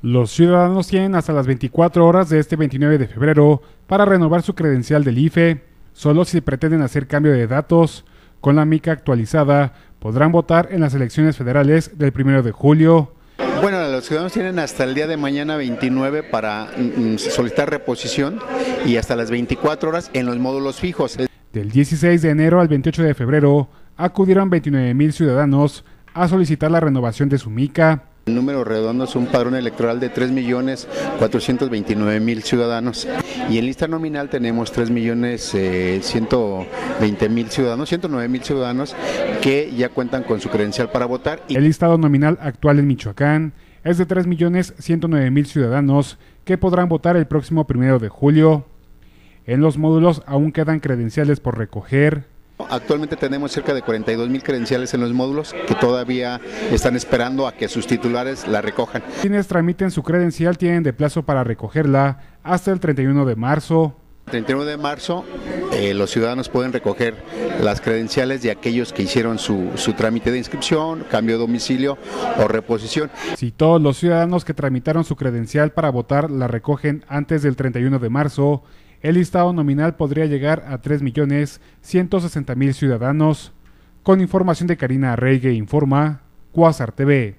Los ciudadanos tienen hasta las 24 horas de este 29 de febrero para renovar su credencial del IFE, solo si pretenden hacer cambio de datos. Con la mica actualizada, podrán votar en las elecciones federales del 1 de julio. Bueno, los ciudadanos tienen hasta el día de mañana 29 para mm, mm, solicitar reposición y hasta las 24 horas en los módulos fijos. Del 16 de enero al 28 de febrero acudieron 29 mil ciudadanos a solicitar la renovación de su mica. El número redondo es un padrón electoral de 3.429.000 ciudadanos y en lista nominal tenemos 3.120.000 eh, ciudadanos, 109.000 ciudadanos que ya cuentan con su credencial para votar. El listado nominal actual en Michoacán es de 3.109.000 ciudadanos que podrán votar el próximo primero de julio. En los módulos aún quedan credenciales por recoger. Actualmente tenemos cerca de 42 mil credenciales en los módulos que todavía están esperando a que sus titulares la recojan. Quienes tramiten su credencial tienen de plazo para recogerla hasta el 31 de marzo. El 31 de marzo eh, los ciudadanos pueden recoger las credenciales de aquellos que hicieron su, su trámite de inscripción, cambio de domicilio o reposición. Si todos los ciudadanos que tramitaron su credencial para votar la recogen antes del 31 de marzo, el listado nominal podría llegar a 3.160.000 ciudadanos. Con información de Karina Reygue informa Cuásar TV.